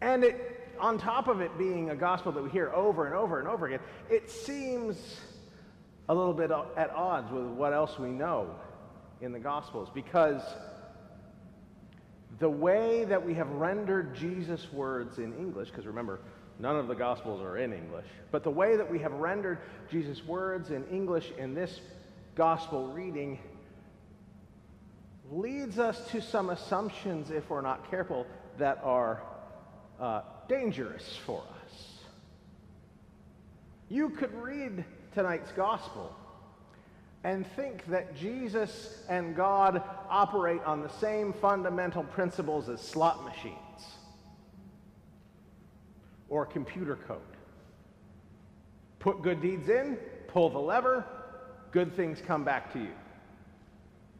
And it, on top of it being a gospel that we hear over and over and over again, it seems a little bit at odds with what else we know in the gospels. Because the way that we have rendered Jesus' words in English, because remember, none of the Gospels are in English, but the way that we have rendered Jesus' words in English in this Gospel reading leads us to some assumptions, if we're not careful, that are uh, dangerous for us. You could read tonight's Gospel and think that Jesus and God operate on the same fundamental principles as slot machines or computer code. Put good deeds in, pull the lever, good things come back to you.